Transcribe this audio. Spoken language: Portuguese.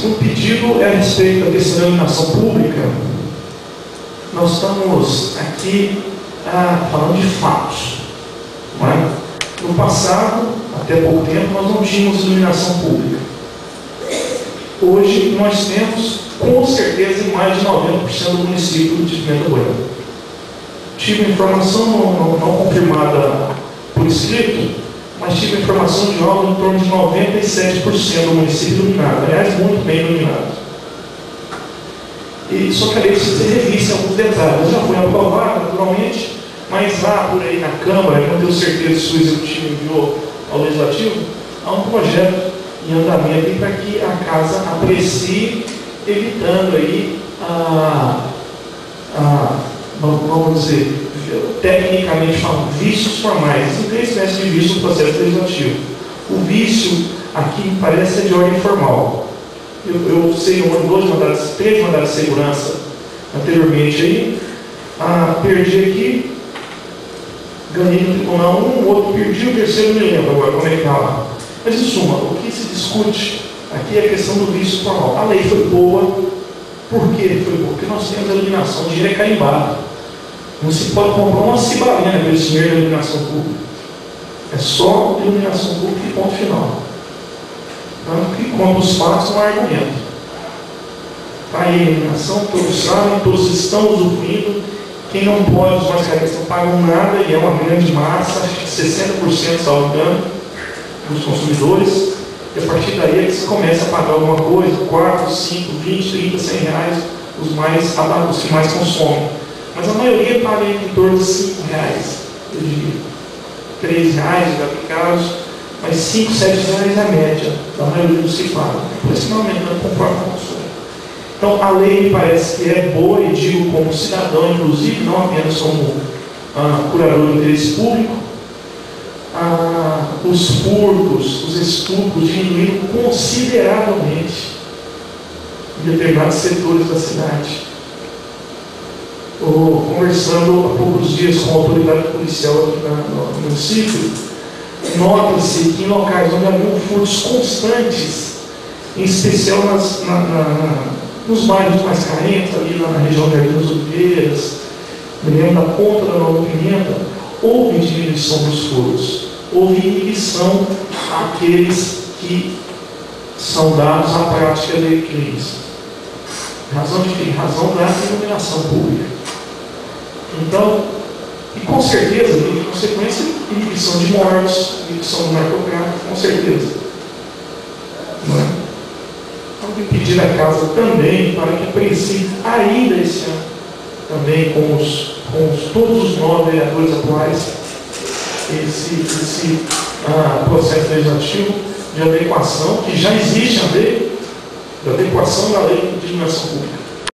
segundo pedido é a respeito da questão pública. Nós estamos aqui ah, falando de fatos. Não é? No passado, até pouco tempo, nós não tínhamos iluminação pública. Hoje nós temos, com certeza, mais de 90% do município de Pimenta. Tive informação não, não, não confirmada por escrito, mas tive informação de algo em torno de 97% do município iluminado, aliás, muito bem iluminado. E só que a lei precisa ser revista em alguns detalhes. Já foi aprovada, naturalmente, mas há por aí na Câmara, eu não tenho certeza se o Executivo enviou ao Legislativo, há um projeto em andamento para que a casa aprecie, evitando aí a, a vamos dizer, tecnicamente falando, vícios formais. Existem três espécies de vícios no processo legislativo. O vício aqui parece ser de ordem formal. Eu, eu sei dois mandados, três mandados de segurança anteriormente aí. Ah, perdi aqui, ganhei no tribunal um, o outro perdi, o terceiro me lembro agora como é que está. Mas em suma, o que se discute aqui é a questão do vício formal. A lei foi boa, por que foi boa? Porque nós temos a eliminação, o dinheiro é. Não se pode comprar uma cibalinha esse dinheiro de iluminação pública. É só iluminação pública e ponto final. Tanto que quando os fatos não argumento. Está aí a iluminação, todos sabem, todos estão usufruindo. Quem não pode, os mais carecas não pagam nada e é uma grande massa, acho que 60% salvo engano, dos consumidores. E a partir daí é que se começa a pagar alguma coisa, 4, 5, 20, 30, 100 reais, os, mais, os que mais consomem. Mas a maioria paga em torno de 5 reais, eu diria. 3 reais os aplicados, mas 5, 7 reais é a média da maioria dos que pagam. Por isso que não aumentando conforme a consumo. Então a lei me parece que é boa, e digo como cidadão, inclusive, não apenas como ah, curador do interesse público, ah, os furtos, os estupros diminuíram consideravelmente em determinados setores da cidade conversando há poucos dias com a autoridade policial aqui na, no município, nota-se que em locais onde havia furtos constantes, em especial nas, na, na, nos bairros mais carentes, ali na, região de Jardim das Oliveiras, lembro da ponta da Nova Pimenta, houve diminuição dos furtos, houve inibição àqueles que são dados à prática da eclipse. Razão de quê? Razão da iluminação pública. Então, e com certeza, em consequência, inibição de mortes, inibição do narcotráfico, com certeza. Não é? Então, tem pedir a casa também para que aprecie ainda esse ano, também com, os, com os, todos os nove vereadores atuais, esse, esse ah, processo legislativo de adequação, que já existe a lei, de adequação da lei de iluminação pública.